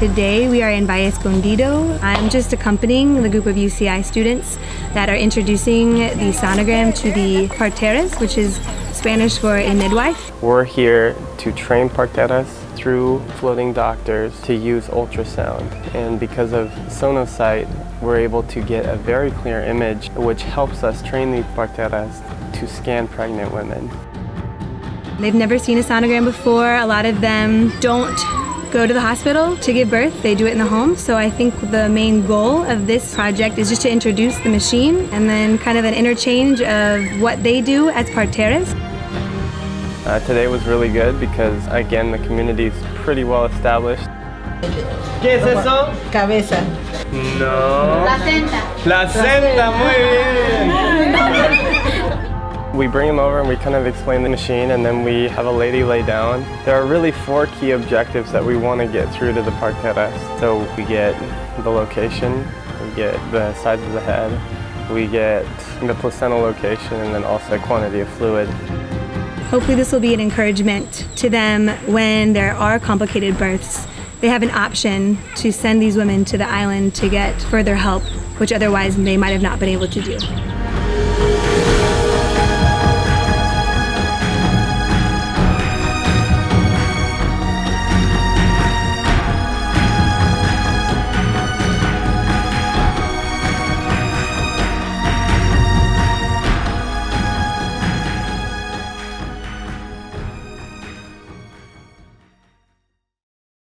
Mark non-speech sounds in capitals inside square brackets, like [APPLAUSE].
Today we are in Valle Escondido. I'm just accompanying the group of UCI students that are introducing the sonogram to the parteras, which is Spanish for a midwife. We're here to train parteras through floating doctors to use ultrasound. And because of Sonosite, we're able to get a very clear image which helps us train the parteras to scan pregnant women. They've never seen a sonogram before. A lot of them don't go to the hospital to give birth. They do it in the home. So I think the main goal of this project is just to introduce the machine and then kind of an interchange of what they do as parteras. Uh, today was really good because again the community is pretty well established. ¿Qué es eso? Cabeza. No. Placenta. Placenta, muy bien. [LAUGHS] We bring them over and we kind of explain the machine and then we have a lady lay down. There are really four key objectives that we want to get through to the parteras. So we get the location, we get the size of the head, we get the placental location and then also quantity of fluid. Hopefully this will be an encouragement to them when there are complicated births. They have an option to send these women to the island to get further help, which otherwise they might have not been able to do.